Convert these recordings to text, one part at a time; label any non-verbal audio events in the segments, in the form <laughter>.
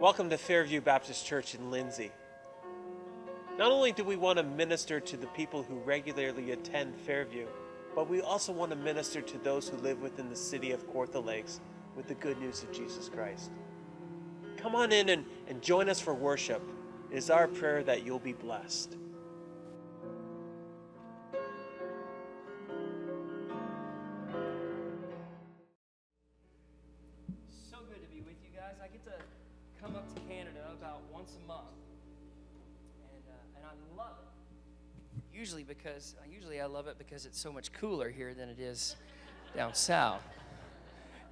Welcome to Fairview Baptist Church in Lindsay. Not only do we want to minister to the people who regularly attend Fairview, but we also want to minister to those who live within the city of Kawartha Lakes with the good news of Jesus Christ. Come on in and, and join us for worship. It is our prayer that you'll be blessed. Usually because usually I love it because it's so much cooler here than it is down south.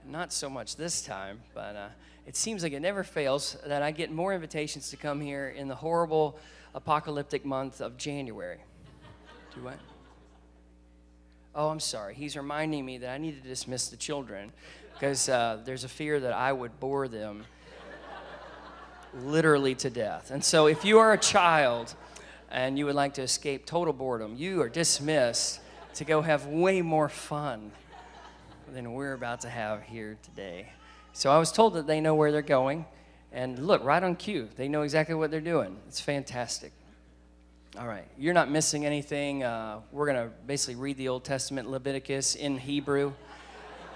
Not so much this time, but uh, it seems like it never fails that I get more invitations to come here in the horrible apocalyptic month of January. Do what? Oh, I'm sorry. He's reminding me that I need to dismiss the children because uh, there's a fear that I would bore them literally to death. And so, if you are a child and you would like to escape total boredom, you are dismissed to go have way more fun than we're about to have here today. So, I was told that they know where they're going. And look, right on cue, they know exactly what they're doing. It's fantastic. All right, you're not missing anything. Uh, we're going to basically read the Old Testament, Leviticus, in Hebrew,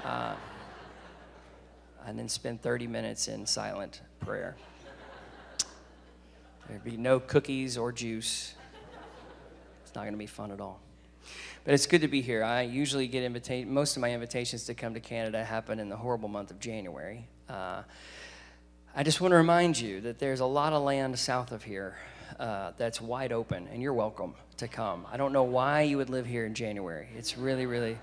uh, and then spend 30 minutes in silent prayer. There'd be no cookies or juice. It's not going to be fun at all. But it's good to be here. I usually get invitation. Most of my invitations to come to Canada happen in the horrible month of January. Uh, I just want to remind you that there's a lot of land south of here uh, that's wide open, and you're welcome to come. I don't know why you would live here in January. It's really, really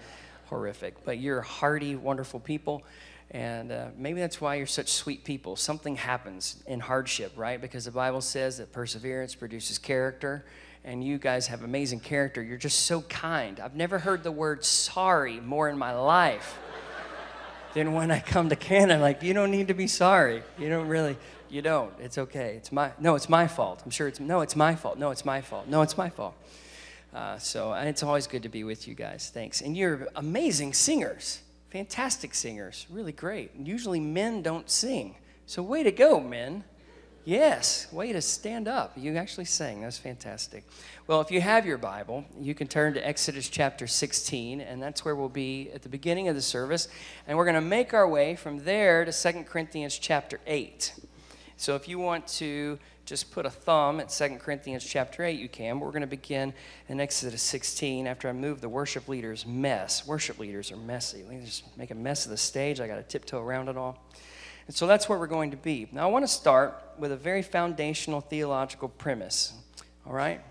horrific. But you're hardy, wonderful people, and uh, maybe that's why you're such sweet people. Something happens in hardship, right? Because the Bible says that perseverance produces character, and you guys have amazing character. You're just so kind. I've never heard the word sorry more in my life <laughs> than when I come to Canada. Like, you don't need to be sorry. You don't really, you don't. It's okay. It's my, no, it's my fault. I'm sure it's, no, it's my fault. No, it's my fault. No, it's my fault. Uh, so and it's always good to be with you guys. Thanks. And you're amazing singers, fantastic singers, really great. Usually men don't sing. So way to go, men. Yes, way to stand up. You actually sang. That's fantastic. Well, if you have your Bible, you can turn to Exodus chapter 16, and that's where we'll be at the beginning of the service. And we're going to make our way from there to 2 Corinthians chapter 8. So if you want to just put a thumb at 2 Corinthians chapter 8, you can. But We're going to begin in Exodus 16 after I move the worship leaders' mess. Worship leaders are messy. They just make a mess of the stage. I got to tiptoe around it all. And so that's where we're going to be. Now, I want to start with a very foundational theological premise. All right?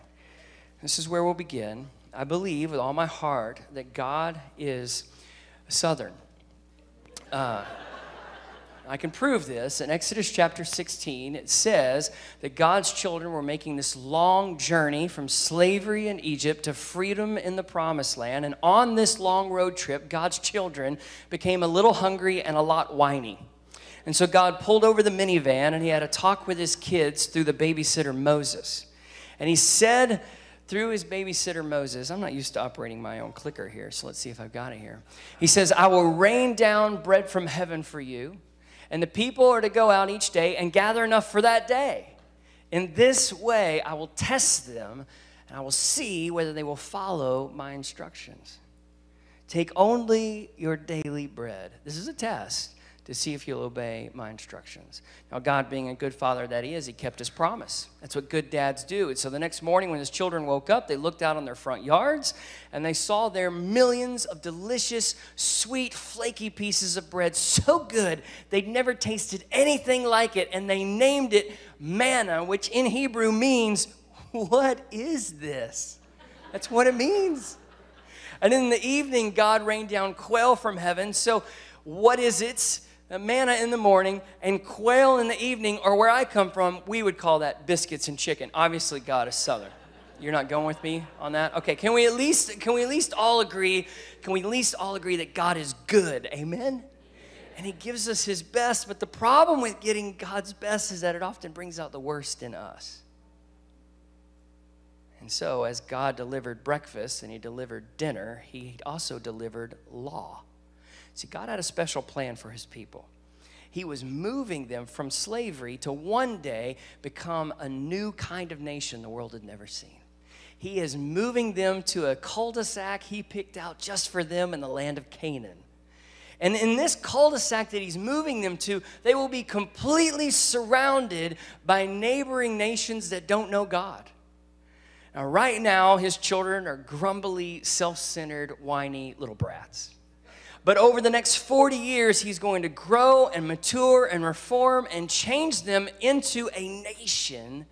This is where we'll begin. I believe with all my heart that God is Southern. Uh, I can prove this. In Exodus chapter 16, it says that God's children were making this long journey from slavery in Egypt to freedom in the promised land. And on this long road trip, God's children became a little hungry and a lot whiny. And so God pulled over the minivan and he had a talk with his kids through the babysitter Moses. And he said, through his babysitter Moses, I'm not used to operating my own clicker here, so let's see if I've got it here. He says, I will rain down bread from heaven for you, and the people are to go out each day and gather enough for that day. In this way, I will test them, and I will see whether they will follow my instructions. Take only your daily bread. This is a test to see if you'll obey my instructions. Now, God, being a good father that He is, He kept His promise. That's what good dads do. And so the next morning, when His children woke up, they looked out on their front yards and they saw their millions of delicious, sweet, flaky pieces of bread, so good they'd never tasted anything like it. And they named it manna, which in Hebrew means, What is this? That's what it means. And in the evening, God rained down quail from heaven. So, what is it? Uh, manna in the morning and quail in the evening, or where I come from, we would call that biscuits and chicken. Obviously, God is Southern. You're not going with me on that? Okay, can we at least can we at least all agree? Can we at least all agree that God is good? Amen? And he gives us his best, but the problem with getting God's best is that it often brings out the worst in us. And so, as God delivered breakfast and he delivered dinner, he also delivered law. See, God had a special plan for his people. He was moving them from slavery to one day become a new kind of nation the world had never seen. He is moving them to a cul de sac he picked out just for them in the land of Canaan. And in this cul de sac that he's moving them to, they will be completely surrounded by neighboring nations that don't know God. Now, right now, his children are grumbly, self centered, whiny little brats. But over the next 40 years, he's going to grow and mature and reform and change them into a nation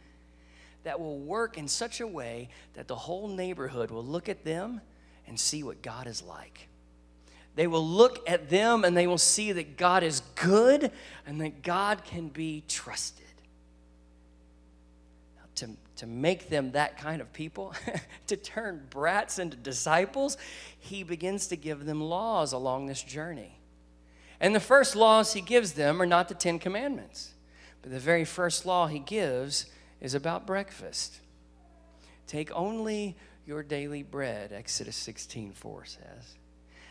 that will work in such a way that the whole neighborhood will look at them and see what God is like. They will look at them and they will see that God is good and that God can be trusted. To make them that kind of people, <laughs> to turn brats into disciples, he begins to give them laws along this journey. And the first laws he gives them are not the Ten Commandments, but the very first law he gives is about breakfast. Take only your daily bread, Exodus 16 4 says.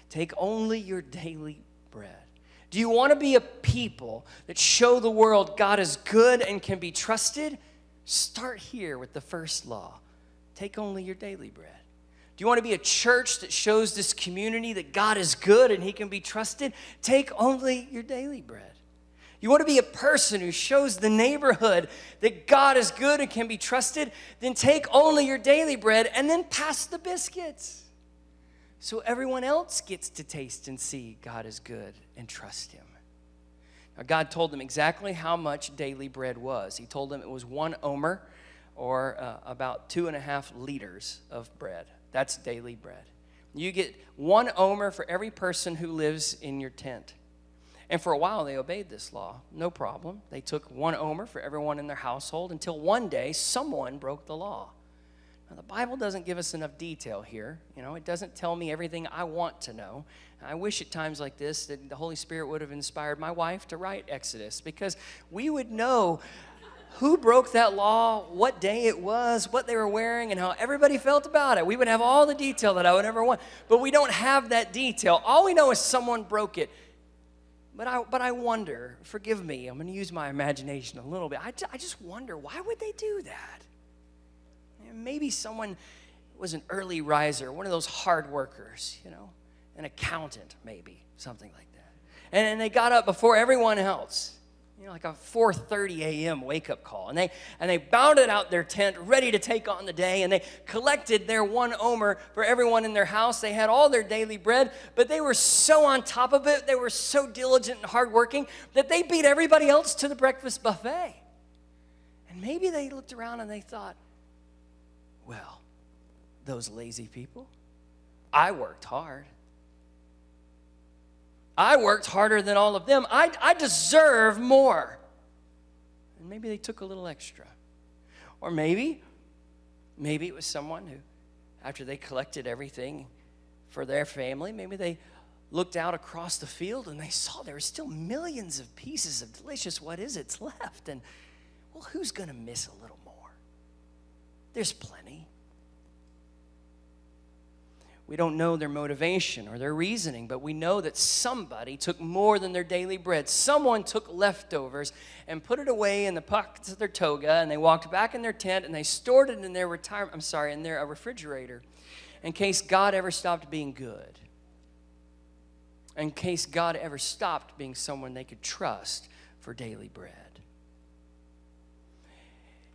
Take only your daily bread. Do you want to be a people that show the world God is good and can be trusted? Start here with the first law take only your daily bread. Do you want to be a church that shows this community that God is good and He can be trusted? Take only your daily bread. You want to be a person who shows the neighborhood that God is good and can be trusted? Then take only your daily bread and then pass the biscuits. So everyone else gets to taste and see God is good and trust Him. God told them exactly how much daily bread was. He told them it was one omer, or uh, about two and a half liters of bread. That's daily bread. You get one omer for every person who lives in your tent. And for a while, they obeyed this law. No problem. They took one omer for everyone in their household until one day someone broke the law. Now, the Bible doesn't give us enough detail here. You know, it doesn't tell me everything I want to know. I wish at times like this that the Holy Spirit would have inspired my wife to write Exodus because we would know who broke that law, what day it was, what they were wearing, and how everybody felt about it. We would have all the detail that I would ever want, but we don't have that detail. All we know is someone broke it. But I, but I wonder, forgive me, I'm going to use my imagination a little bit. I, I just wonder, why would they do that? Maybe someone was an early riser, one of those hard workers, you know, an accountant, maybe, something like that. And, and they got up before everyone else you know, like a 4:30 a.m. wake-up call. And they and they bounded out their tent, ready to take on the day, and they collected their one omer for everyone in their house. They had all their daily bread, but they were so on top of it, they were so diligent and hardworking that they beat everybody else to the breakfast buffet. And maybe they looked around and they thought, well, those lazy people, I worked hard. I worked harder than all of them. I, I deserve more. And maybe they took a little extra. Or maybe, maybe it was someone who, after they collected everything for their family, maybe they looked out across the field and they saw there were still millions of pieces of delicious what is it's left. And, well, who's going to miss a little? There's plenty. We don't know their motivation or their reasoning, but we know that somebody took more than their daily bread. Someone took leftovers and put it away in the pockets of their toga, and they walked back in their tent and they stored it in their retirement, I'm sorry, in their refrigerator in case God ever stopped being good. In case God ever stopped being someone they could trust for daily bread.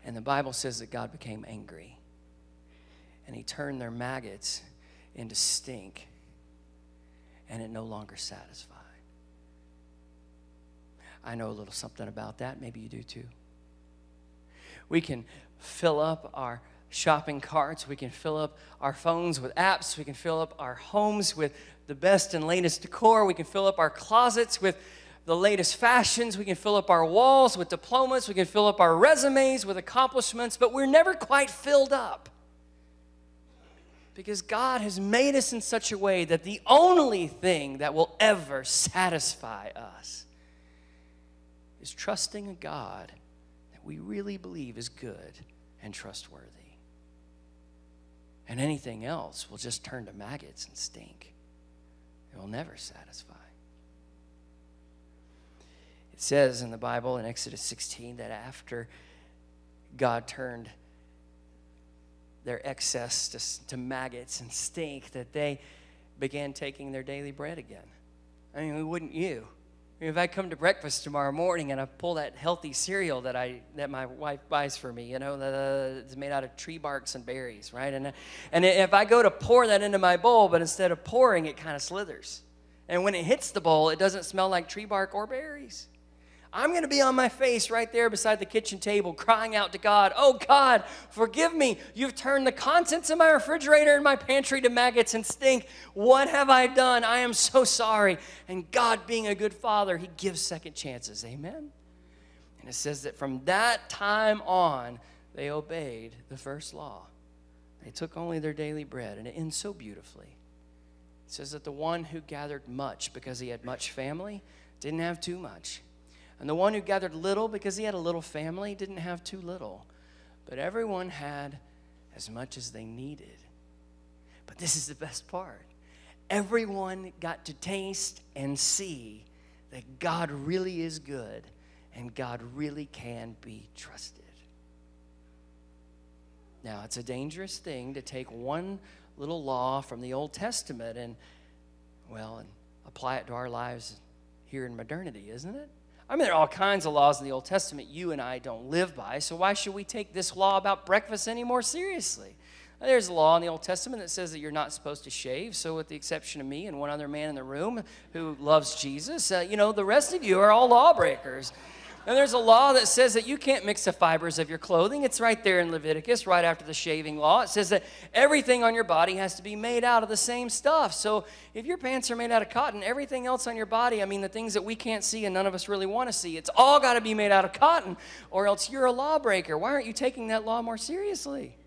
And the Bible says that God became angry and he turned their maggots into stink, and it no longer satisfied. I know a little something about that. Maybe you do too. We can fill up our shopping carts, we can fill up our phones with apps, we can fill up our homes with the best and latest decor, we can fill up our closets with the latest fashions, we can fill up our walls with diplomas, we can fill up our resumes with accomplishments, but we're never quite filled up. Because God has made us in such a way that the only thing that will ever satisfy us is trusting a God that we really believe is good and trustworthy. And anything else will just turn to maggots and stink. It will never satisfy. It says in the Bible in Exodus 16 that after God turned their excess to, to maggots and stink, that they began taking their daily bread again. I mean, wouldn't you? If I come to breakfast tomorrow morning and I pull that healthy cereal that I that my wife buys for me, you know, that it's made out of tree barks and berries, right? And uh, and if I go to pour that into my bowl, but instead of pouring, it kind of slithers, and when it hits the bowl, it doesn't smell like tree bark or berries. I'm going to be on my face right there beside the kitchen table, crying out to God, Oh God, forgive me. You've turned the contents of my refrigerator and my pantry to maggots and stink. What have I done? I am so sorry. And God, being a good father, He gives second chances. Amen? And it says that from that time on, they obeyed the first law. They took only their daily bread, and it ends so beautifully. It says that the one who gathered much because he had much family didn't have too much. And the one who gathered little because he had a little family didn't have too little. But everyone had as much as they needed. But this is the best part everyone got to taste and see that God really is good and God really can be trusted. Now, it's a dangerous thing to take one little law from the Old Testament and, well, and apply it to our lives here in modernity, isn't it? I mean, there are all kinds of laws in the Old Testament you and I don't live by, so why should we take this law about breakfast any more seriously? There's a law in the Old Testament that says that you're not supposed to shave. So, with the exception of me and one other man in the room who loves Jesus, uh, you know, the rest of you are all lawbreakers. And there's a law that says that you can't mix the fibers of your clothing. It's right there in Leviticus, right after the shaving law. It says that everything on your body has to be made out of the same stuff. So if your pants are made out of cotton, everything else on your body, I mean, the things that we can't see and none of us really want to see, it's all got to be made out of cotton, or else you're a lawbreaker. Why aren't you taking that law more seriously?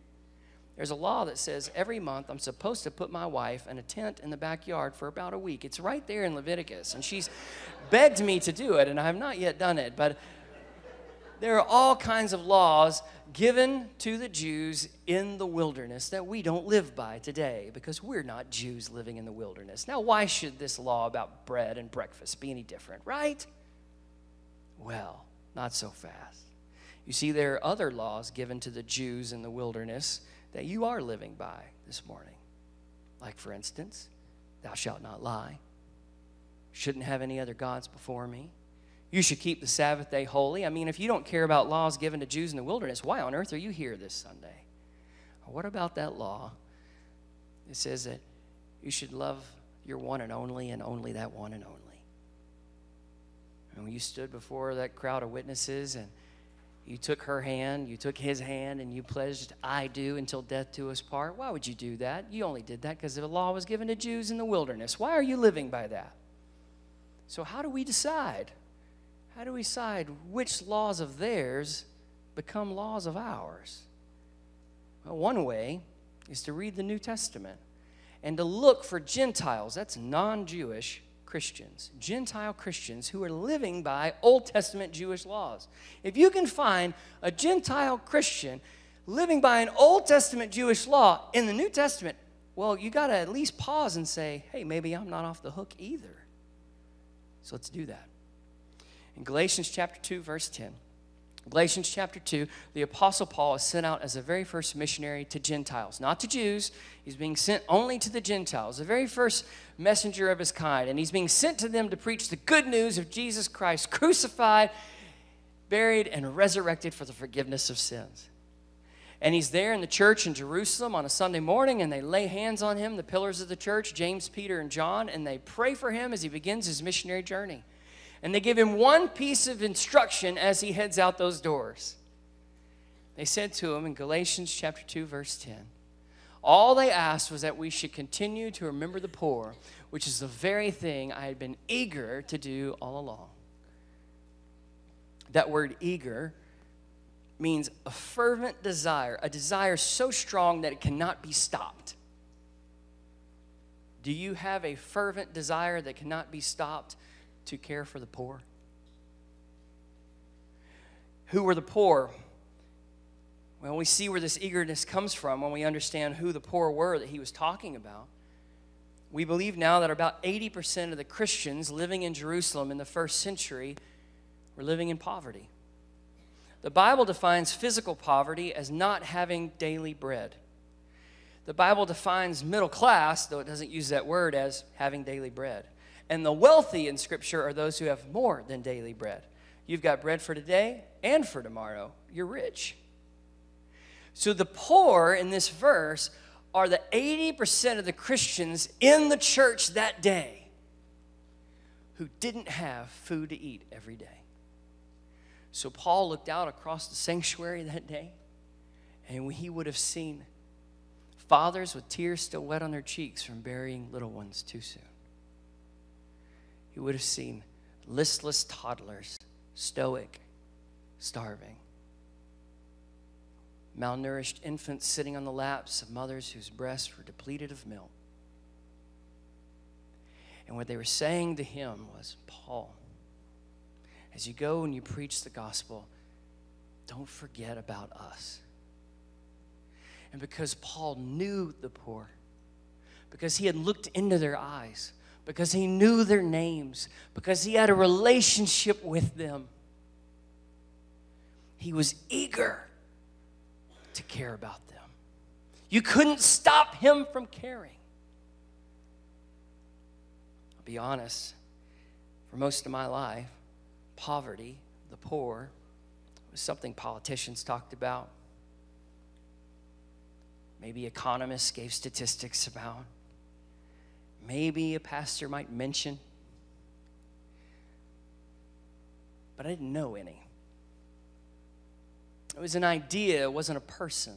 There's a law that says every month I'm supposed to put my wife in a tent in the backyard for about a week. It's right there in Leviticus. And she's begged me to do it, and I have not yet done it. But there are all kinds of laws given to the Jews in the wilderness that we don't live by today because we're not Jews living in the wilderness. Now, why should this law about bread and breakfast be any different, right? Well, not so fast. You see, there are other laws given to the Jews in the wilderness that you are living by this morning. Like, for instance, thou shalt not lie, shouldn't have any other gods before me. You should keep the Sabbath day holy. I mean, if you don't care about laws given to Jews in the wilderness, why on earth are you here this Sunday? What about that law? It says that you should love your one and only, and only that one and only. And when you stood before that crowd of witnesses and you took her hand, you took his hand, and you pledged, I do until death do us part. Why would you do that? You only did that because the law was given to Jews in the wilderness. Why are you living by that? So, how do we decide? How do we decide which laws of theirs become laws of ours? Well, one way is to read the New Testament and to look for Gentiles, that's non Jewish, Christians, Gentile Christians who are living by Old Testament Jewish laws. If you can find a Gentile Christian living by an Old Testament Jewish law in the New Testament, well, you got to at least pause and say, hey, maybe I'm not off the hook either. So let's do that. In Galatians chapter 2, verse 10. Galatians chapter 2, the Apostle Paul is sent out as the very first missionary to Gentiles, not to Jews. He's being sent only to the Gentiles, the very first messenger of his kind. And he's being sent to them to preach the good news of Jesus Christ, crucified, buried, and resurrected for the forgiveness of sins. And he's there in the church in Jerusalem on a Sunday morning, and they lay hands on him, the pillars of the church, James, Peter, and John, and they pray for him as he begins his missionary journey and they give him one piece of instruction as he heads out those doors. They said to him in Galatians chapter 2 verse 10, all they asked was that we should continue to remember the poor, which is the very thing I had been eager to do all along. That word eager means a fervent desire, a desire so strong that it cannot be stopped. Do you have a fervent desire that cannot be stopped to care for the poor? Who were the poor? Well, we see where this eagerness comes from when we understand who the poor were that he was talking about. We believe now that about 80% of the Christians living in Jerusalem in the first century we're living in poverty. The Bible defines physical poverty as not having daily bread. The Bible defines middle class, though it doesn't use that word, as having daily bread. And the wealthy in Scripture are those who have more than daily bread. You've got bread for today and for tomorrow. You're rich. So the poor in this verse are the 80% of the Christians in the church that day who didn't have food to eat every day. So Paul looked out across the sanctuary that day, and he would have seen fathers with tears still wet on their cheeks from burying little ones too soon. He would have seen listless toddlers, stoic, starving. Malnourished infants sitting on the laps of mothers whose breasts were depleted of milk. And what they were saying to him was, Paul, as you go and you preach the gospel, don't forget about us. And because Paul knew the poor, because he had looked into their eyes, because he knew their names, because he had a relationship with them, he was eager to care about them. You couldn't stop him from caring. I'll be honest, for most of my life, poverty, the poor, was something politicians talked about. Maybe economists gave statistics about. Maybe a pastor might mention. But I didn't know any. It was an idea, it wasn't a person.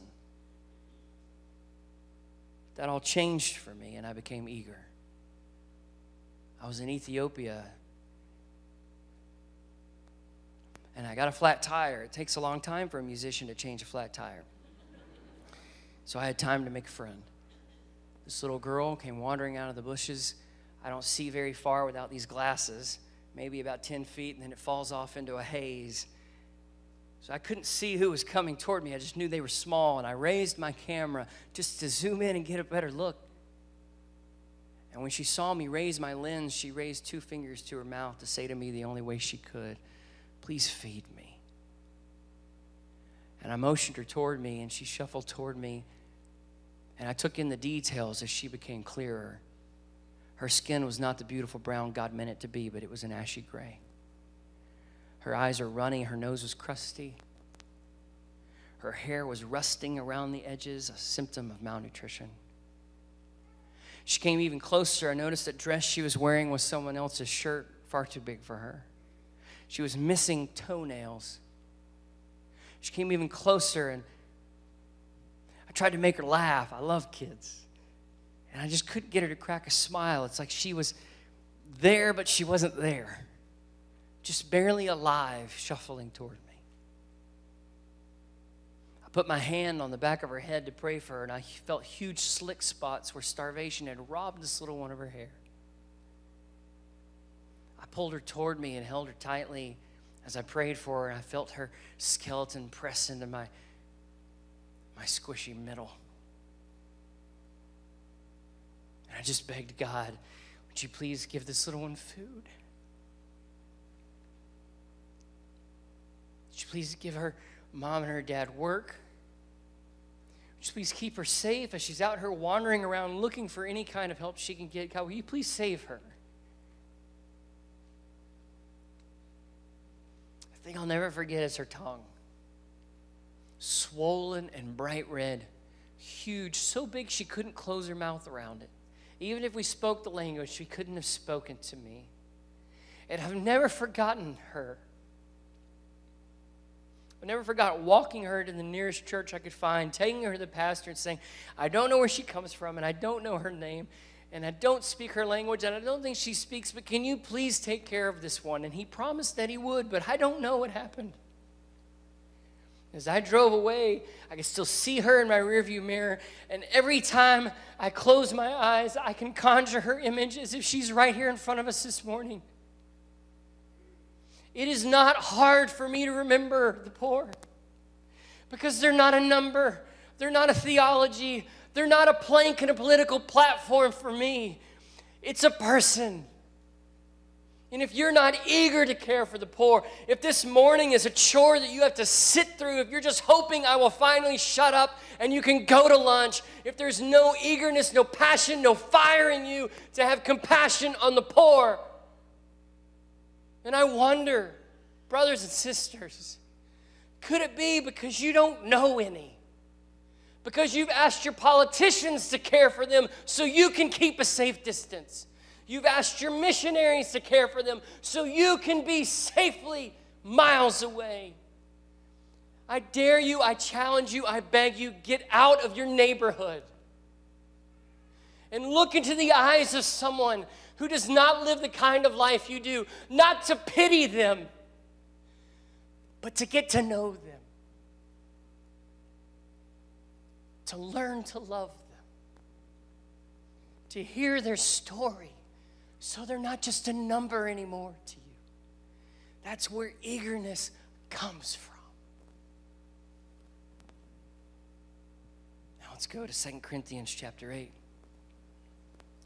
That all changed for me, and I became eager. I was in Ethiopia and I got a flat tire. It takes a long time for a musician to change a flat tire. So I had time to make a friend. This little girl came wandering out of the bushes. I don't see very far without these glasses, maybe about 10 feet, and then it falls off into a haze. So I couldn't see who was coming toward me. I just knew they were small, and I raised my camera just to zoom in and get a better look. And when she saw me raise my lens, she raised two fingers to her mouth to say to me the only way she could. Please feed me. And I motioned her toward me, and she shuffled toward me. And I took in the details as she became clearer. Her skin was not the beautiful brown God meant it to be, but it was an ashy gray. Her eyes were runny, her nose was crusty. Her hair was rusting around the edges, a symptom of malnutrition. She came even closer. I noticed that dress she was wearing was someone else's shirt, far too big for her. She was missing toenails. She came even closer, and tried to make her laugh. I love kids. And I just couldn't get her to crack a smile. It's like she was there, but she wasn't there. Just barely alive, shuffling toward me. I put my hand on the back of her head to pray for her, and I felt huge slick spots where starvation had robbed this little one of her hair. I pulled her toward me and held her tightly as I prayed for her, and I felt her skeleton press into my, my squishy middle. And I just begged God, would you please give this little one food? Would you please give her mom and her dad work? Would you please keep her safe as she's out here wandering around looking for any kind of help she can get? God, will you please save her? thing I'll never forget is her tongue. Swollen and bright red, huge, so big she couldn't close her mouth around it. Even if we spoke the language, she couldn't have spoken to me. And I've never forgotten her. I never forgot walking her to the nearest church I could find, taking her to the pastor and saying, I don't know where she comes from and I don't know her name, and I don't speak her language, and I don't think she speaks, but can you please take care of this one? And he promised that he would, but I don't know what happened. As I drove away, I could still see her in my rearview mirror, and every time I close my eyes, I can conjure her image as if she's right here in front of us this morning. It is not hard for me to remember the poor because they're not a number, they're not a theology, they're not a plank in a political platform for me. It's a person And if you're not eager to care for the poor, if this morning is a chore that you have to sit through, if you're just hoping I will finally shut up and you can go to lunch, if there's no eagerness, no passion, no fire in you to have compassion on the poor, and I wonder, brothers and sisters, could it be because you don't know any? Because you've asked your politicians to care for them so you can keep a safe distance? You've asked your missionaries to care for them so you can be safely miles away. I dare you, I challenge you, I beg you, get out of your neighborhood and look into the eyes of someone who does not live the kind of life you do, not to pity them, but to get to know them, to learn to love them, to hear their story so they're not just a number anymore to you. That's where eagerness comes from. Now let's go to Second Corinthians chapter 8.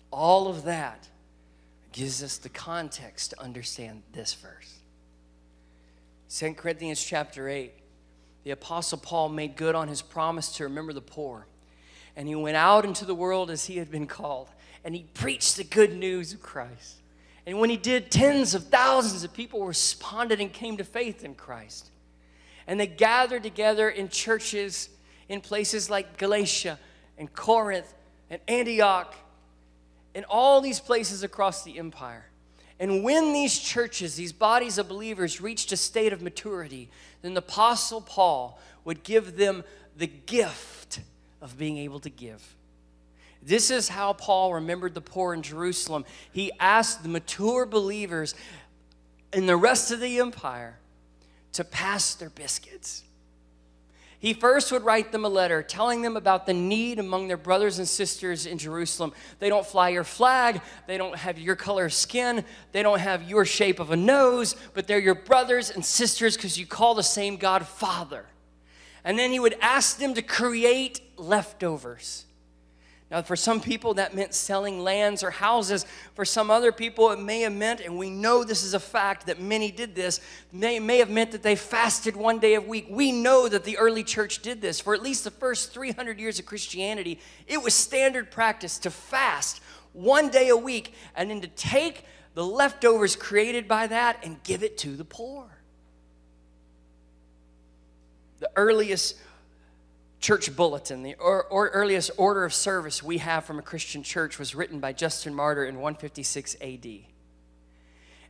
All of that gives us the context to understand this verse. Second Corinthians chapter 8, the Apostle Paul made good on his promise to remember the poor. And he went out into the world as he had been called and he preached the good news of Christ. And when he did, tens of thousands of people responded and came to faith in Christ. And they gathered together in churches in places like Galatia and Corinth and Antioch and all these places across the empire. And when these churches, these bodies of believers, reached a state of maturity, then the Apostle Paul would give them the gift of being able to give. This is how Paul remembered the poor in Jerusalem. He asked the mature believers in the rest of the empire to pass their biscuits. He first would write them a letter telling them about the need among their brothers and sisters in Jerusalem. They don't fly your flag, they don't have your color of skin, they don't have your shape of a nose, but they're your brothers and sisters because you call the same God Father. And then he would ask them to create leftovers. Now, for some people, that meant selling lands or houses. For some other people, it may have meant, and we know this is a fact that many did this, may, may have meant that they fasted one day a week. We know that the early church did this. For at least the first 300 years of Christianity, it was standard practice to fast one day a week and then to take the leftovers created by that and give it to the poor. The earliest church bulletin, the or, or earliest order of service we have from a Christian church, was written by Justin Martyr in 156 AD.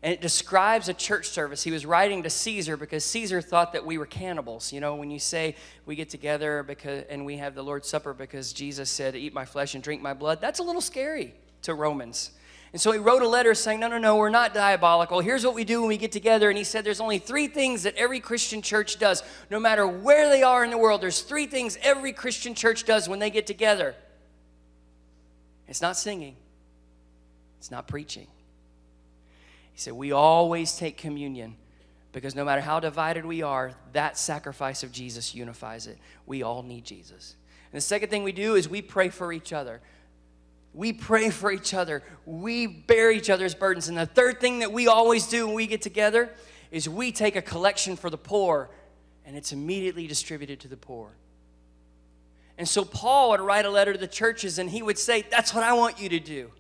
And it describes a church service. He was writing to Caesar because Caesar thought that we were cannibals. You know, when you say we get together because and we have the Lord's Supper because Jesus said, "Eat my flesh and drink my blood," that's a little scary to Romans. And so he wrote a letter saying, No, no, no, we're not diabolical. Here's what we do when we get together. And he said, There's only three things that every Christian church does. No matter where they are in the world, there's three things every Christian church does when they get together it's not singing, it's not preaching. He said, We always take communion because no matter how divided we are, that sacrifice of Jesus unifies it. We all need Jesus. And the second thing we do is we pray for each other. We pray for each other. We bear each other's burdens. And the third thing that we always do when we get together is we take a collection for the poor and it's immediately distributed to the poor. And so Paul would write a letter to the churches and he would say, That's what I want you to do.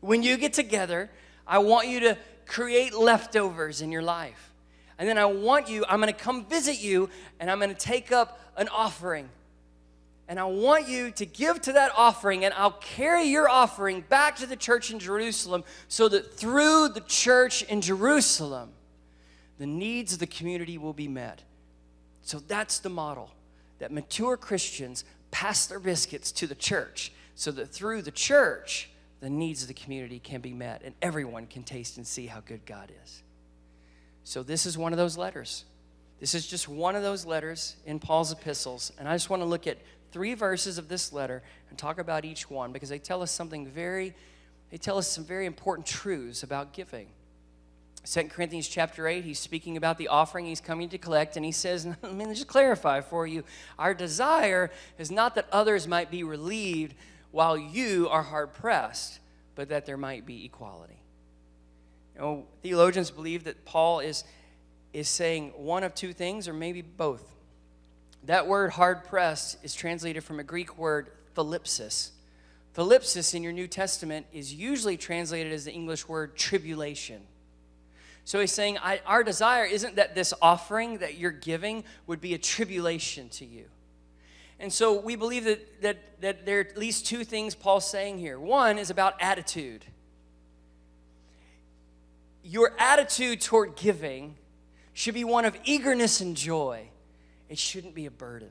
When you get together, I want you to create leftovers in your life. And then I want you, I'm going to come visit you and I'm going to take up an offering and I want you to give to that offering, and I'll carry your offering back to the church in Jerusalem so that through the church in Jerusalem, the needs of the community will be met. So that's the model that mature Christians pass their biscuits to the church so that through the church, the needs of the community can be met and everyone can taste and see how good God is. So, this is one of those letters. This is just one of those letters in Paul's epistles. And I just want to look at three verses of this letter and talk about each one because they tell us something very, they tell us some very important truths about giving. 2 Corinthians chapter 8, he's speaking about the offering he's coming to collect, and he says, <laughs> Let me just clarify for you. Our desire is not that others might be relieved while you are hard pressed, but that there might be equality. You know, theologians believe that Paul is, is saying one of two things, or maybe both. That word hard pressed is translated from a Greek word thalipsis. Thalipsis in your New Testament is usually translated as the English word tribulation. So he's saying, Our desire isn't that this offering that you're giving would be a tribulation to you. And so we believe that, that, that there are at least two things Paul's saying here. One is about attitude. Your attitude toward giving should be one of eagerness and joy. It shouldn't be a burden.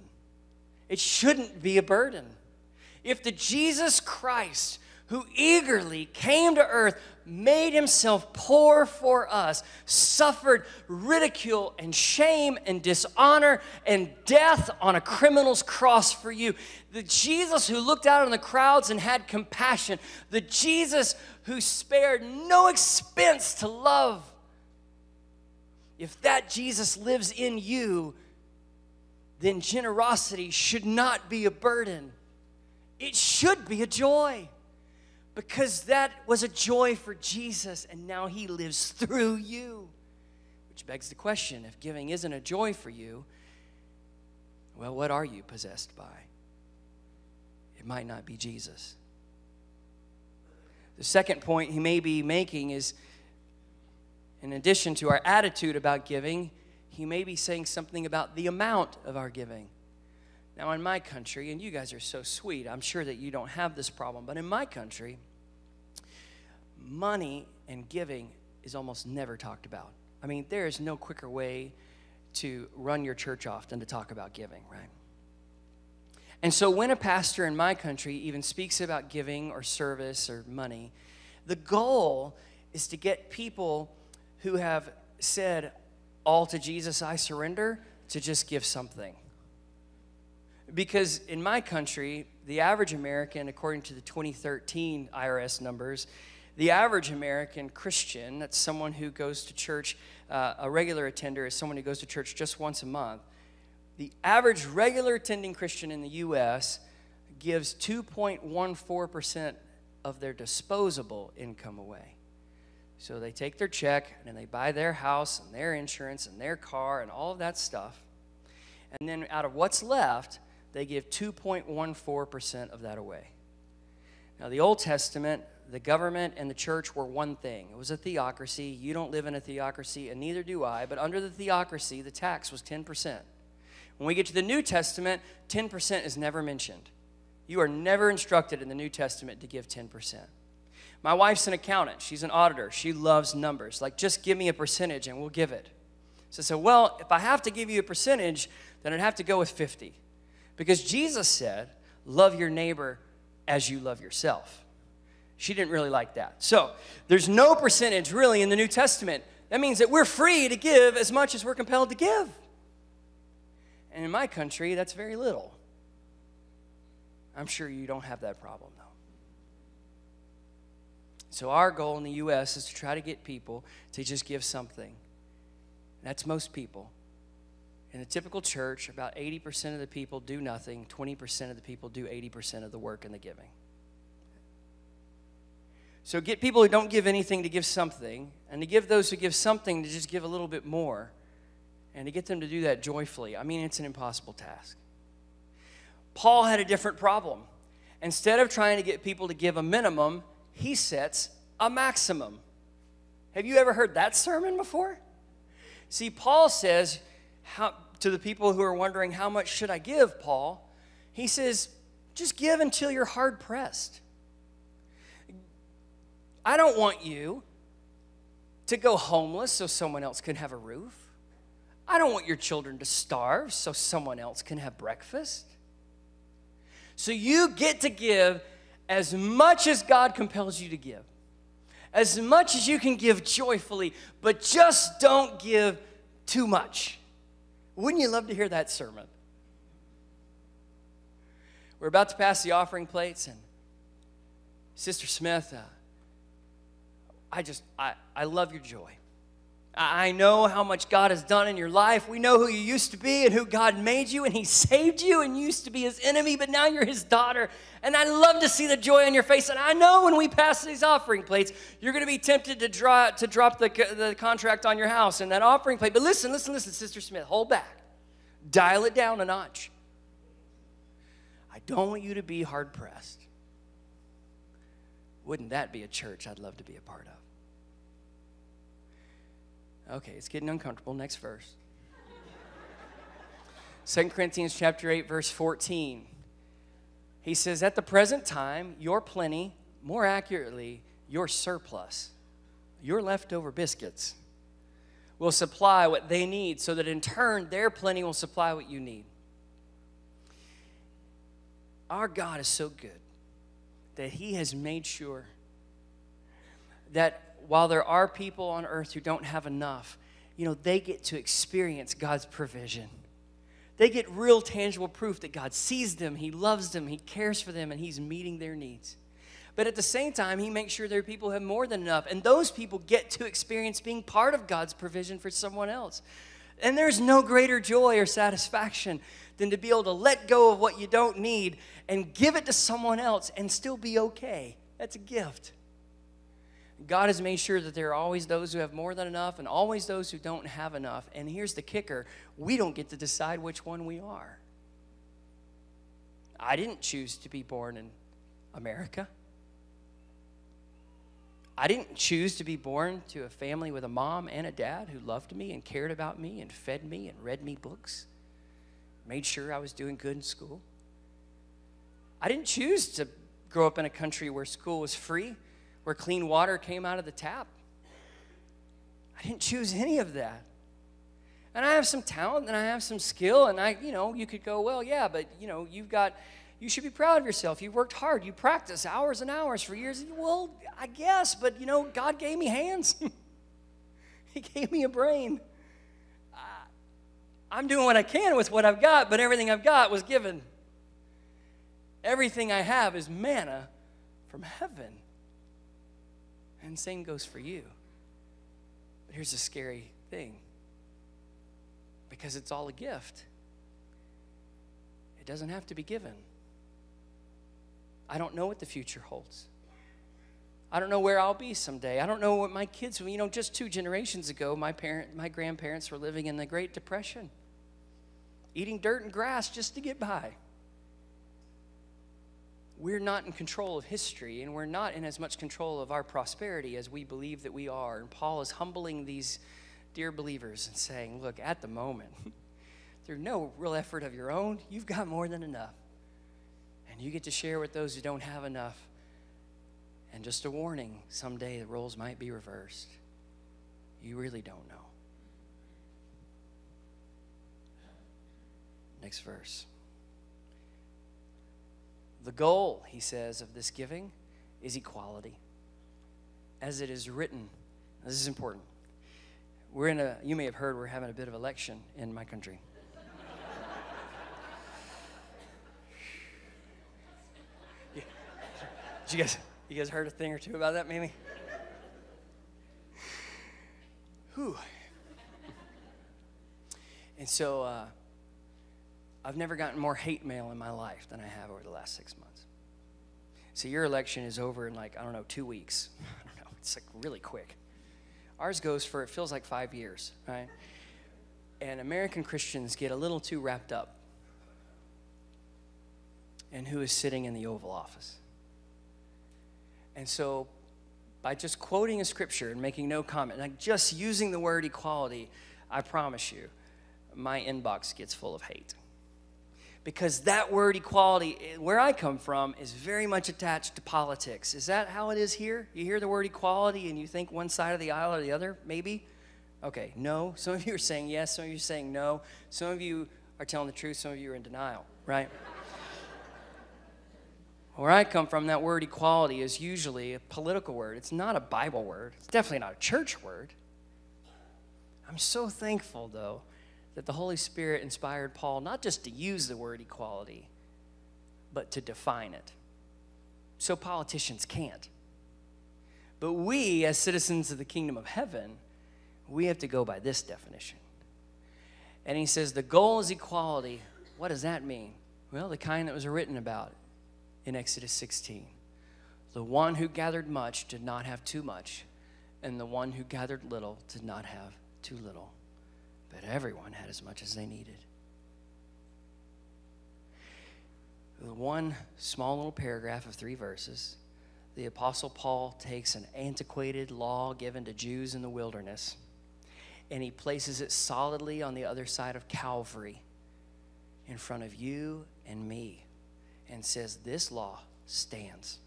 It shouldn't be a burden. If the Jesus Christ who eagerly came to earth, made himself poor for us, suffered ridicule and shame and dishonor and death on a criminal's cross for you. The Jesus who looked out on the crowds and had compassion. The Jesus who spared no expense to love. If that Jesus lives in you, then generosity should not be a burden. It should be a joy because that was a joy for Jesus and now he lives through you. Which begs the question if giving isn't a joy for you, well, what are you possessed by? It might not be Jesus. The second point he may be making is in addition to our attitude about giving, he may be saying something about the amount of our giving. Now, in my country, and you guys are so sweet, I'm sure that you don't have this problem, but in my country, money and giving is almost never talked about. I mean, there is no quicker way to run your church off than to talk about giving, right? And so when a pastor in my country even speaks about giving or service or money, the goal is to get people who have said, All to Jesus I surrender, to just give something. Because in my country, the average American, according to the 2013 IRS numbers, the average American Christian, that's someone who goes to church, uh, a regular attender is someone who goes to church just once a month. The average regular attending Christian in the U.S. gives 2.14% of their disposable income away. So they take their check and they buy their house and their insurance and their car and all of that stuff. And then out of what's left, they give 2.14% of that away. Now, the Old Testament, the government and the church were one thing. It was a theocracy. You don't live in a theocracy, and neither do I. But under the theocracy, the tax was 10%. When we get to the New Testament, 10% is never mentioned. You are never instructed in the New Testament to give 10%. My wife's an accountant. She's an auditor. She loves numbers. Like, just give me a percentage and we'll give it. So I said, well, if I have to give you a percentage, then I'd have to go with 50. Because Jesus said, love your neighbor as you love yourself. She didn't really like that. So there's no percentage really in the New Testament. That means that we're free to give as much as we're compelled to give. And in my country, that's very little. I'm sure you don't have that problem, though. So, our goal in the U.S. is to try to get people to just give something. That's most people. In a typical church, about 80% of the people do nothing, 20% of the people do 80% of the work and the giving. So get people who don't give anything to give something, and to give those who give something to just give a little bit more, and to get them to do that joyfully. I mean, it's an impossible task. Paul had a different problem. Instead of trying to get people to give a minimum, he sets a maximum. Have you ever heard that sermon before? See, Paul says how, to the people who are wondering, How much should I give, Paul? He says, Just give until you're hard pressed. I don't want you to go homeless so someone else can have a roof. I don't want your children to starve so someone else can have breakfast. So you get to give as much as God compels you to give, as much as you can give joyfully, but just don't give too much. Wouldn't you love to hear that sermon? We're about to pass the offering plates, and Sister Smith. Uh, I just, I, I love your joy. I know how much God has done in your life. We know who you used to be and who God made you, and He saved you and used to be His enemy, but now you're His daughter. And I love to see the joy on your face. And I know when we pass these offering plates, you're going to be tempted to, draw, to drop the, the contract on your house and that offering plate. But listen, listen, listen, Sister Smith, hold back. Dial it down a notch. I don't want you to be hard pressed. Wouldn't that be a church I'd love to be a part of? Okay, it's getting uncomfortable. Next verse. 2 Corinthians chapter 8 verse 14. He says, "At the present time, your plenty, more accurately, your surplus, your leftover biscuits will supply what they need so that in turn their plenty will supply what you need." Our God is so good that he has made sure that while there are people on earth who don't have enough, you know, they get to experience God's provision. They get real tangible proof that God sees them, He loves them, He cares for them, and He's meeting their needs. But at the same time, He makes sure their people have more than enough, and those people get to experience being part of God's provision for someone else. And there's no greater joy or satisfaction than to be able to let go of what you don't need and give it to someone else and still be okay. That's a gift. God has made sure that there are always those who have more than enough and always those who don't have enough. And here's the kicker we don't get to decide which one we are. I didn't choose to be born in America. I didn't choose to be born to a family with a mom and a dad who loved me and cared about me and fed me and read me books, made sure I was doing good in school. I didn't choose to grow up in a country where school was free where clean water came out of the tap. I didn't choose any of that. And I have some talent and I have some skill, and I, you know, you could go, well, yeah, but, you know, you've got, you should be proud of yourself. You worked hard. You practiced hours and hours for years. Well, I guess, but, you know, God gave me hands, <laughs> He gave me a brain. I'm doing what I can with what I've got, but everything I've got was given. Everything I have is manna from heaven. And same goes for you. But here's a scary thing because it's all a gift, it doesn't have to be given. I don't know what the future holds. I don't know where I'll be someday. I don't know what my kids, will. you know, just two generations ago, my parent, my grandparents were living in the Great Depression, eating dirt and grass just to get by we're not in control of history and we're not in as much control of our prosperity as we believe that we are. And Paul is humbling these dear believers and saying, look, at the moment, <laughs> through no real effort of your own, you've got more than enough. And you get to share with those who don't have enough. And just a warning someday the roles might be reversed. You really don't know. Next verse. The goal, he says, of this giving is equality. As it is written, this is important. We're in a, you may have heard, we're having a bit of election in my country. <laughs> yeah. you guys, you guys heard a thing or two about that, maybe? Whew. And so, uh, I've never gotten more hate mail in my life than I have over the last six months. So your election is over in like, I don't know, two weeks. <laughs> I don't know. It's like really quick. Ours goes for, it feels like five years, right? And American Christians get a little too wrapped up in who is sitting in the Oval Office. And so, by just quoting a scripture and making no comment, like just using the word equality, I promise you, my inbox gets full of hate because that word equality, eh, where I come from, is very much attached to politics. Is that how it is here? You hear the word equality and you think one side of the aisle or the other, maybe? Okay, no. <laughs> Some of you are saying yes, some of you are saying no. Some of you are telling the truth, some of you are in denial, right? <laughs> Where I come from, that word equality is usually a political word. It's not a Bible word, it's definitely not a church word. I'm so thankful, though, that the Holy Spirit inspired Paul not just to use the word equality, but to define it. So politicians can't. But we, as citizens of the kingdom of heaven, we have to go by this definition. And he says, the goal is equality. What does that mean? Well, the kind that was written about in Exodus 16. The one who gathered much did not have too much, and the one who gathered little did not have too little. But everyone had as much as they needed. The one small little paragraph of three verses, the Apostle Paul takes an antiquated law given to Jews in the wilderness and he places it solidly on the other side of Calvary in front of you and me and says, This law stands.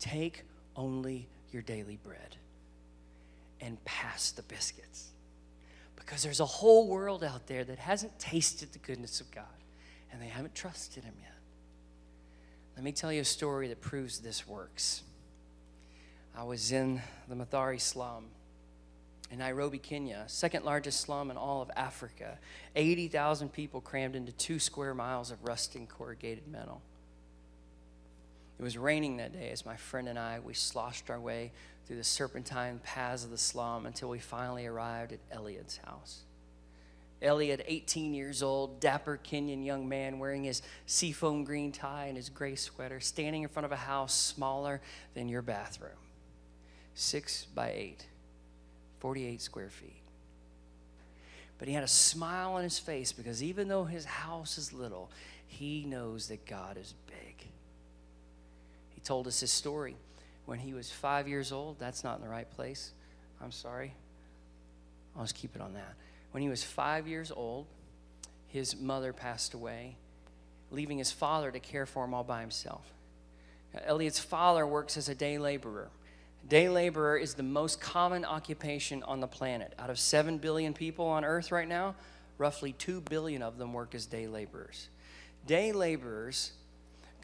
Take only your daily bread and pass the biscuits. Because there's a whole world out there that hasn't tasted the goodness of God and they haven't trusted Him yet. Let me tell you a story that proves this works. I was in the Mathare slum in Nairobi, Kenya, second largest slum in all of Africa. 80,000 people crammed into two square miles of rusting corrugated metal. It was raining that day as my friend and I, we sloshed our way through the serpentine paths of the slum until we finally arrived at Elliot's house. Elliot, 18 years old, dapper Kenyan young man wearing his seafoam green tie and his gray sweater, standing in front of a house smaller than your bathroom, six by eight. 48 square feet. But he had a smile on his face because even though his house is little, he knows that God is big. He told us his story when he was five years old. That's not in the right place. I'm sorry. I'll just keep it on that. When he was five years old, his mother passed away, leaving his father to care for him all by himself. Elliot's father works as a day laborer. Day laborer is the most common occupation on the planet. Out of 7 billion people on earth right now, roughly 2 billion of them work as day laborers. Day laborers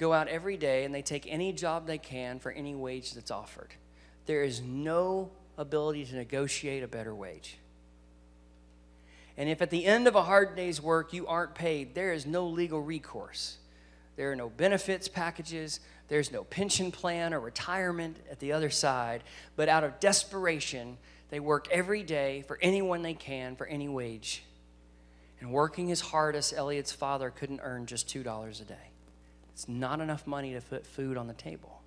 go out every day and they take any job they can for any wage that's offered. There is no ability to negotiate a better wage. And if at the end of a hard day's work you aren't paid, there is no legal recourse. There are no benefits packages. There's no pension plan or retirement at the other side. But out of desperation, they work every day for anyone they can for any wage. And working as hard as Elliot's father couldn't earn just $2 a day. It's not enough money to put food on the table.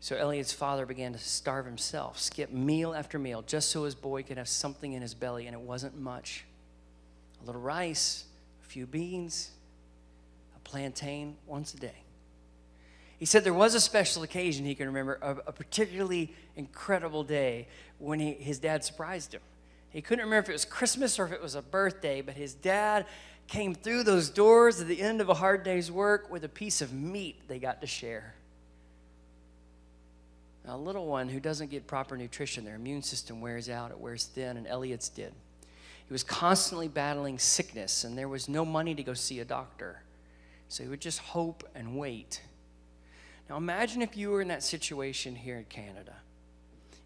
So Elliot's father began to starve himself, skip meal after meal, just so his boy could have something in his belly, and it wasn't much. A little rice, a few beans, a plantain once a day. He said there was a special occasion he can remember, a, a particularly incredible day when he, his dad surprised him. He couldn't remember if it was Christmas or if it was a birthday, but his dad came through those doors at the end of a hard day's work with a piece of meat they got to share. Now, a little one who doesn't get proper nutrition, their immune system wears out, it wears thin, and Elliot's did. He was constantly battling sickness, and there was no money to go see a doctor. So he would just hope and wait. Now imagine if you were in that situation here in Canada.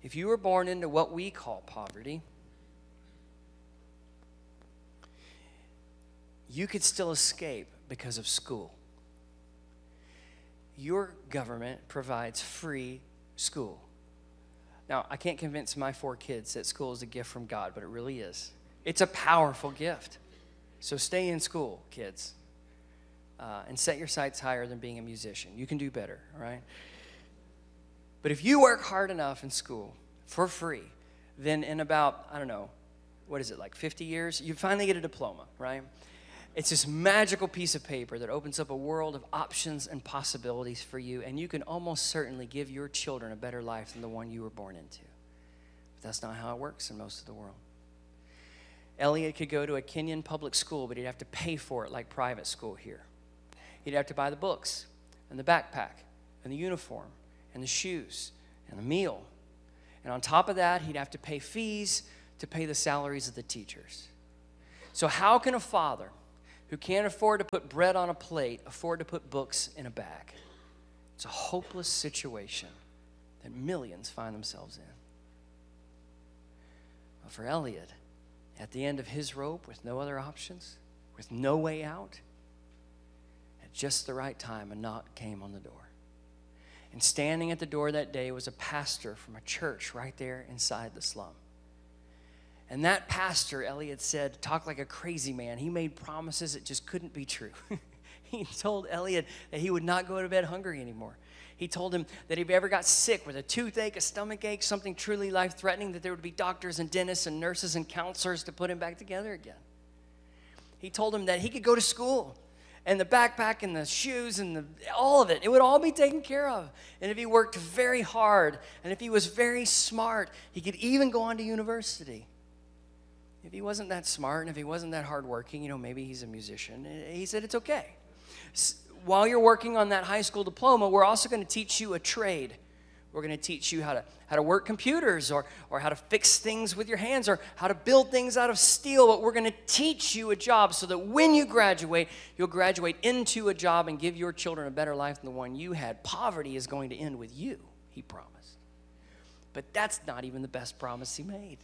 If you were born into what we call poverty, you could still escape because of school. Your government provides free school. Now, I can't convince my four kids that school is a gift from God, but it really is. It's a powerful gift. So stay in school, kids uh, and set your sights higher than being a musician. You can do better, right? But if you work hard enough in school for free, then in about, I don't know, what is it, like 50 years, you finally get a diploma, right? It's this magical piece of paper that opens up a world of options and possibilities for you, and you can almost certainly give your children a better life than the one you were born into. But that's not how it works in most of the world. Elliot could go to a Kenyan public school, but he'd have to pay for it like private school here he'd have to buy the books and the backpack and the uniform and the shoes and the meal. And on top of that, he'd have to pay fees to pay the salaries of the teachers. So, how can a father who can't afford to put bread on a plate afford to put books in a bag? It's a hopeless situation that millions find themselves in. But for Elliot, at the end of his rope with no other options, with no way out, at just the right time, a knock came on the door. And standing at the door that day was a pastor from a church right there inside the slum. And that pastor, Elliot said, talked like a crazy man. He made promises that just couldn't be true. <laughs> he told Elliot that he would not go to bed hungry anymore. He told him that if he ever got sick with a toothache, a stomach ache, something truly life threatening, that there would be doctors and dentists and nurses and counselors to put him back together again. He told him that he could go to school and the backpack and the shoes and the, all of it, it would all be taken care of. And if he worked very hard and if he was very smart, he could even go on to university. If he wasn't that smart and if he wasn't that hardworking, you know, maybe he's a musician. He said it's okay. While you're working on that high school diploma, we're also going to teach you a trade. We're going to teach you how to, how to work computers or, or how to fix things with your hands or how to build things out of steel. But we're going to teach you a job so that when you graduate, you'll graduate into a job and give your children a better life than the one you had. Poverty is going to end with you, he promised. But that's not even the best promise he made.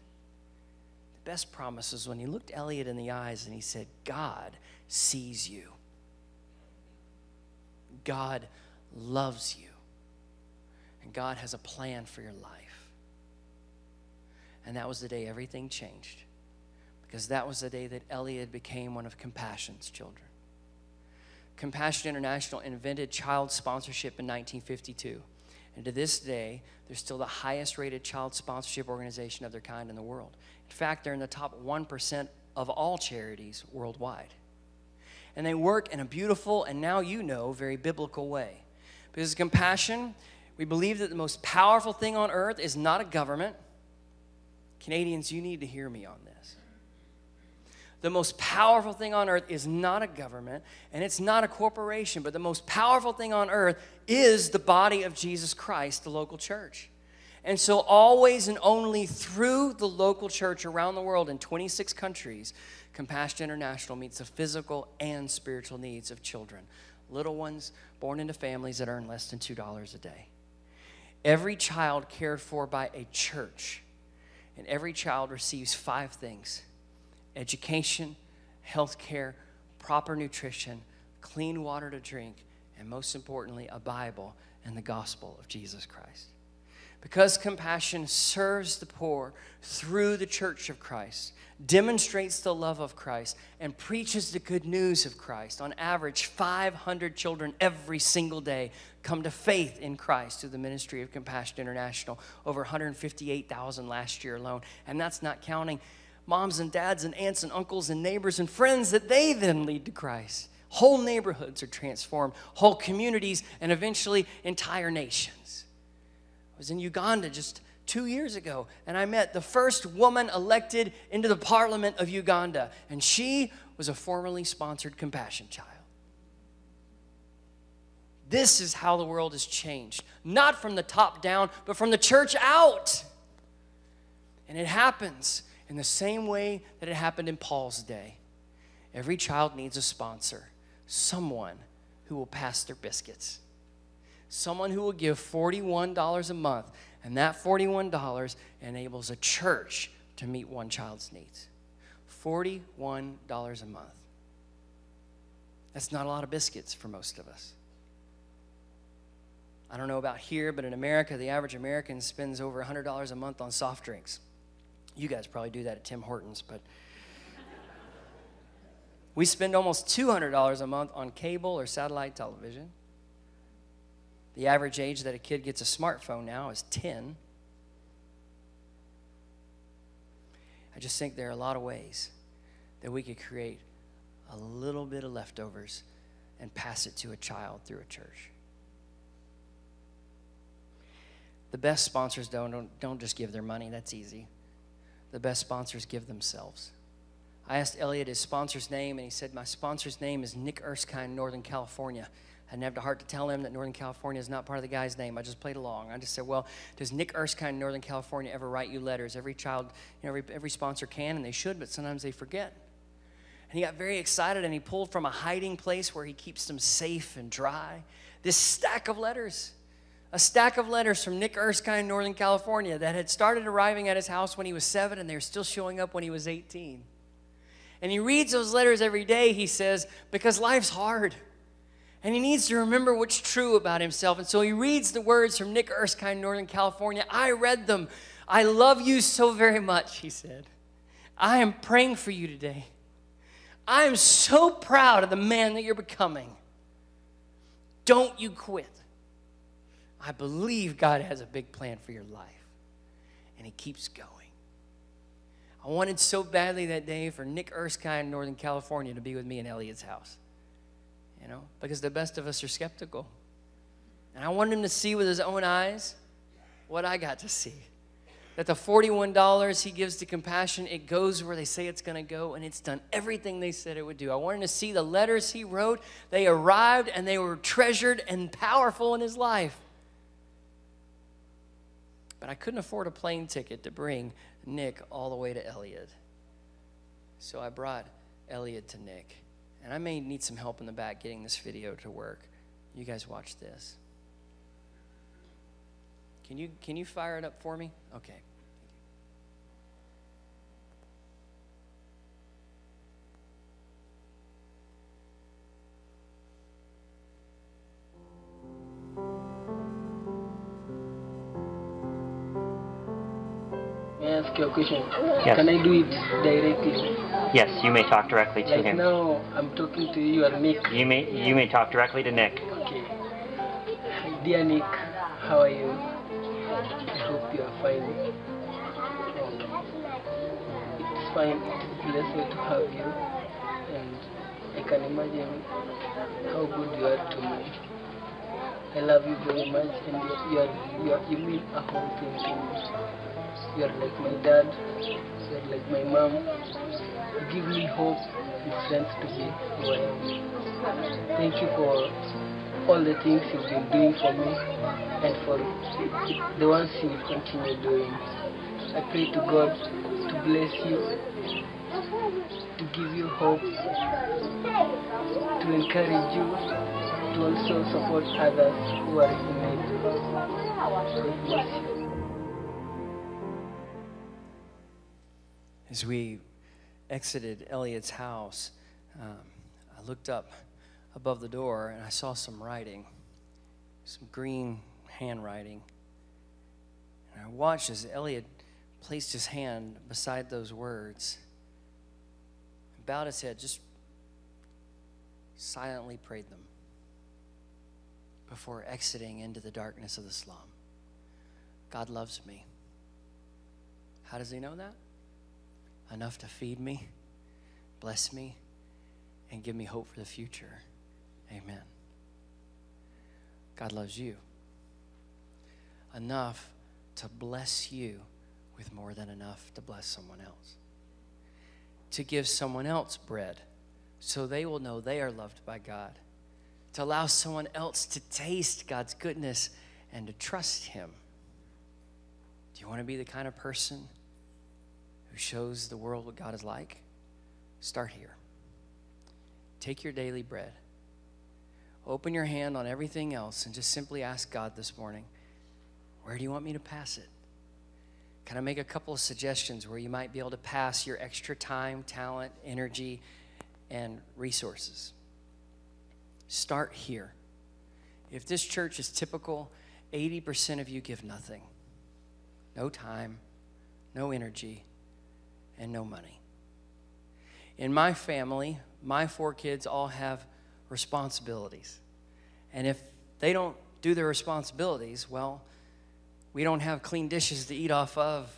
Best promise is when he looked Elliot in the eyes and he said, God sees you. God loves you. And God has a plan for your life. And that was the day everything changed. Because that was the day that Elliot became one of Compassion's children. Compassion International invented child sponsorship in 1952. And to this day, they're still the highest rated child sponsorship organization of their kind in the world. In fact, they're in the top 1% of all charities worldwide. And they work in a beautiful and now you know very biblical way. Because compassion we believe that the most powerful thing on earth is not a government. Canadians, you need to hear me on this. The most powerful thing on earth is not a government and it's not a corporation, but the most powerful thing on earth is the body of Jesus Christ, the local church. And so, always and only through the local church around the world in 26 countries, Compassion International meets the physical and spiritual needs of children, little ones born into families that earn less than $2 a day every child cared for by a church. And every child receives five things education, health care, proper nutrition, clean water to drink, and most importantly, a Bible and the gospel of Jesus Christ. Because compassion serves the poor through the church of Christ, demonstrates the love of Christ, and preaches the good news of Christ. On average, 500 children every single day come to faith in Christ through the ministry of Compassion International. Over 158,000 last year alone. And that's not counting moms and dads and aunts and uncles and neighbors and friends that they then lead to Christ. Whole neighborhoods are transformed, whole communities, and eventually entire nations. I was in Uganda just two years ago, and I met the first woman elected into the parliament of Uganda, and she was a formerly sponsored compassion child. This is how the world has changed, not from the top down, but from the church out. And it happens in the same way that it happened in Paul's day. Every child needs a sponsor, someone who will pass their biscuits, someone who will give $41 a month and that $41 enables a church to meet one child's needs. $41 a month. That's not a lot of biscuits for most of us. I don't know about here, but in America, the average American spends over $100 a month on soft drinks. You guys probably do that at Tim Hortons, but <laughs> we spend almost $200 a month on cable or satellite television. The average age that a kid gets a smartphone now is 10. I just think there are a lot of ways that we could create a little bit of leftovers and pass it to a child through a church. The best sponsors don't, don't, don't just give their money, that's easy. The best sponsors give themselves. I asked Elliot his sponsor's name, and he said, My sponsor's name is Nick Erskine, Northern California. I didn't have the heart to tell him that Northern California is not part of the guy's name. I just played along. I just said, well, does Nick Erskine, in Northern California, ever write you letters? Every child, you know, every, every sponsor can, and they should, but sometimes they forget. And he got very excited, and he pulled from a hiding place where he keeps them safe and dry this stack of letters. A stack of letters from Nick Erskine, Northern California, that had started arriving at his house when he was seven, and they were still showing up when he was 18. And he reads those letters every day, he says, because life's hard. And he needs to remember what's true about himself. And so he reads the words from Nick Erskine, Northern California. I read them. I love you so very much, he said. I am praying for you today. I am so proud of the man that you're becoming. Don't you quit. I believe God has a big plan for your life. And he keeps going. I wanted so badly that day for Nick Erskine in Northern California to be with me in Elliot's house. You know, because the best of us are skeptical. And I wanted him to see with his own eyes what I got to see. That the $41 he gives to compassion, it goes where they say it's going to go, and it's done everything they said it would do. I wanted to see the letters he wrote. They arrived and they were treasured and powerful in his life. But I couldn't afford a plane ticket to bring Nick all the way to Elliot. So I brought Elliot to Nick. And I may need some help in the back getting this video to work. You guys watch this. Can you, can you fire it up for me? Okay. Ask you a question? Yes. Can I do it directly? Yes, you may talk directly to Like him. No, I'm talking to you, or Nick. You may you may talk directly to Nick. Okay. Dear Nick, how are you? I hope you are fine. Um, it's fine. It's a blessing to have you, and I can imagine how good you are to me. I love you very much, and you you are, you, are, you mean a whole thing to me. You are like my dad. You are like my mom. Give me hope and strength to be I. Thank you for all the things you've been doing for me and for the ones you continue doing. I pray to God to bless you, to give you hope, to encourage you, to also support others who are in need. God bless you. As we exited Elliot's house, um, I looked up above the door and I saw some writing, some green handwriting. And I watched as Elliot placed his hand beside those words, bowed his head, just silently prayed them before exiting into the darkness of the slum. God loves me. How does he know that? Enough to feed me, bless me, and give me hope for the future. Amen. God loves you enough to bless you with more than enough to bless someone else. To give someone else bread so they will know they are loved by God. To allow someone else to taste God's goodness and to trust Him. Do you want to be the kind of person who shows the world what God is like, start here. Take your daily bread. Open your hand on everything else and just simply ask God this morning, where do you want me to pass it? Can I make a couple of suggestions where you might be able to pass your extra time, talent, energy, and resources? Start here. If this church is typical, 80% of you give nothing no time, no energy, and no money. In my family, my four kids all have responsibilities. And if they don't do their responsibilities, well, we don't have clean dishes to eat off of.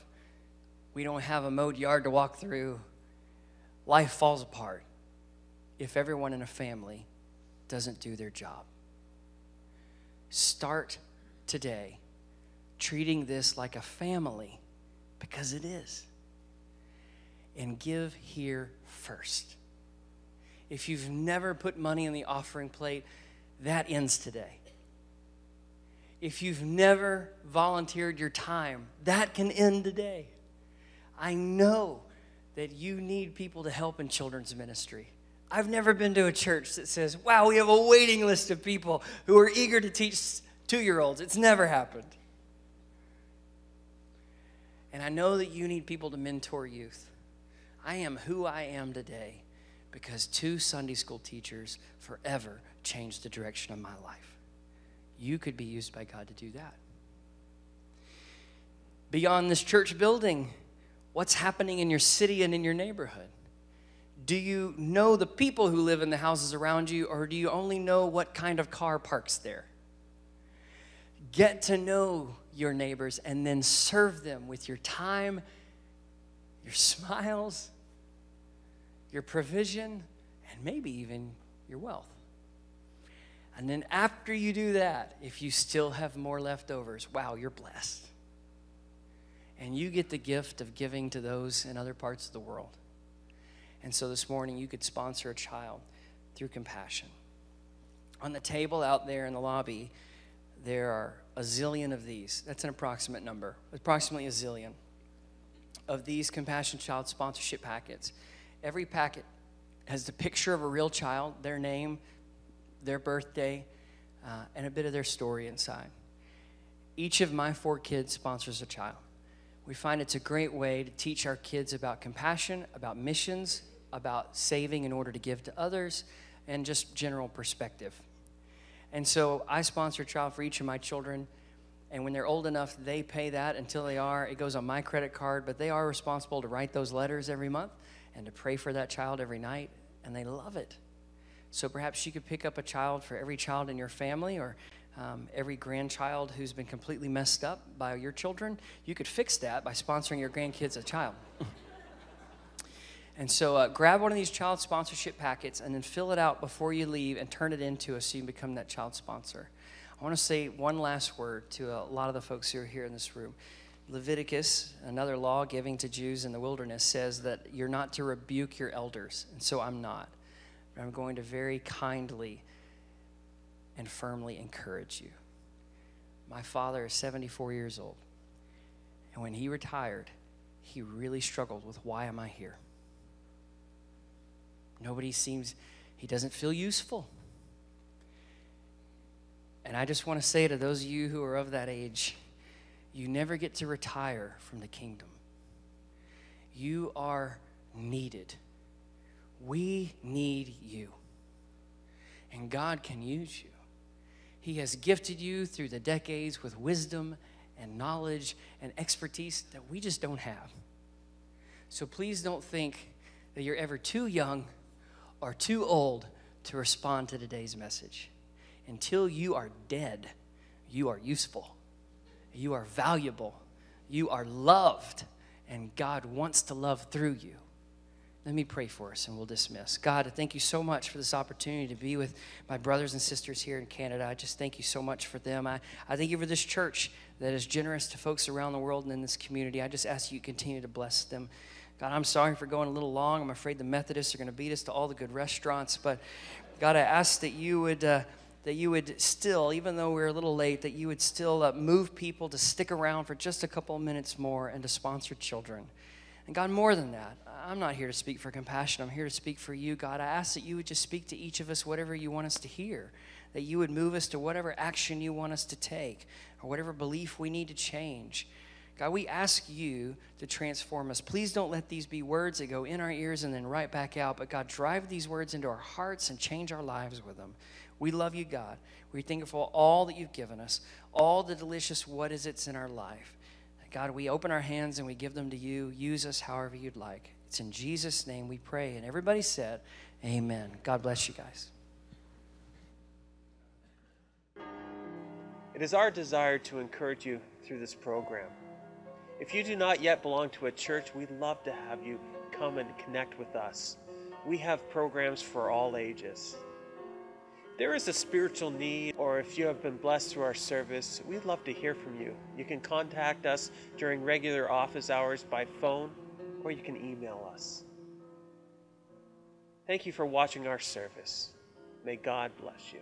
We don't have a mowed yard to walk through. Life falls apart if everyone in a family doesn't do their job. Start today treating this like a family because it is and give here first. If you've never put money in the offering plate, that ends today. If you've never volunteered your time, that can end today. I know that you need people to help in children's ministry. I've never been to a church that says, wow, we have a waiting list of people who are eager to teach two year olds. It's never happened. And I know that you need people to mentor youth. I am who I am today because two Sunday school teachers forever changed the direction of my life. You could be used by God to do that. Beyond this church building, what's happening in your city and in your neighborhood? Do you know the people who live in the houses around you, or do you only know what kind of car parks there? Get to know your neighbors and then serve them with your time, your smiles, your provision, and maybe even your wealth. And then after you do that, if you still have more leftovers, wow, you're blessed. And you get the gift of giving to those in other parts of the world. And so this morning, you could sponsor a child through compassion. On the table out there in the lobby, there are a zillion of these. That's an approximate number, approximately a zillion of these Compassion Child sponsorship packets. Every packet has the picture of a real child, their name, their birthday, uh, and a bit of their story inside. Each of my four kids sponsors a child. We find it's a great way to teach our kids about compassion, about missions, about saving in order to give to others, and just general perspective. And so I sponsor a child for each of my children. And when they're old enough, they pay that until they are. It goes on my credit card, but they are responsible to write those letters every month and to pray for that child every night. And they love it. So perhaps you could pick up a child for every child in your family or um, every grandchild who's been completely messed up by your children. You could fix that by sponsoring your grandkids a child. And so uh, grab one of these child sponsorship packets and then fill it out before you leave and turn it into us so you can become that child sponsor. I want to say one last word to a lot of the folks who are here in this room. Leviticus, another law giving to Jews in the wilderness, says that you're not to rebuke your elders. And so I'm not. But I'm going to very kindly and firmly encourage you. My father is 74 years old. And when he retired, he really struggled with why am I here? Nobody seems, he doesn't feel useful. And I just want to say to those of you who are of that age, you never get to retire from the kingdom. You are needed. We need you. And God can use you. He has gifted you through the decades with wisdom and knowledge and expertise that we just don't have. So please don't think that you're ever too young or too old to respond to today's message. Until you are dead, you are useful, you are valuable, you are loved, and God wants to love through you. Let me pray for us and we'll dismiss. God, thank you so much for this opportunity to be with my brothers and sisters here in Canada. I just thank you so much for them. I, I thank you for this church that is generous to folks around the world and in this community. I just ask you to continue to bless them. God, I'm sorry for going a little long. I'm afraid the Methodists are going to beat us to all the good restaurants. But God, I ask that you would. Uh, that you would still, even though we're a little late, that you would still uh, move people to stick around for just a couple of minutes more and to sponsor children. And God, more than that, I'm not here to speak for compassion. I'm here to speak for you, God. I ask that you would just speak to each of us whatever you want us to hear, that you would move us to whatever action you want us to take, or whatever belief we need to change. God, we ask you to transform us. Please don't let these be words that go in our ears and then right back out, but God, drive these words into our hearts and change our lives with them. We love you, God. We're thankful for all that you've given us, all the delicious what is it's in our life. God, we open our hands and we give them to you. Use us however you'd like. It's in Jesus' name we pray. And everybody said, Amen. God bless you guys. It is our desire to encourage you through this program. If you do not yet belong to a church, we'd love to have you come and connect with us. We have programs for all ages. There is a spiritual need, or if you have been blessed through our service, we'd love to hear from you. You can contact us during regular office hours by phone, or you can email us. Thank you for watching our service. May God bless you.